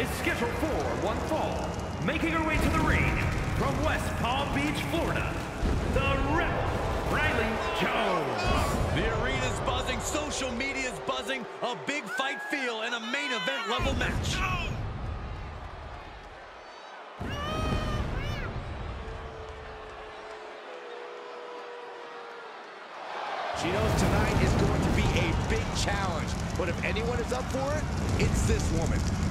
is scheduled for one fall. Making her way to the ring from West Palm Beach, Florida, the Rebel, Riley Jones. The arena's buzzing, social media's buzzing, a big fight feel and a main event level match. She knows tonight is going to be a big challenge, but if anyone is up for it, it's this woman.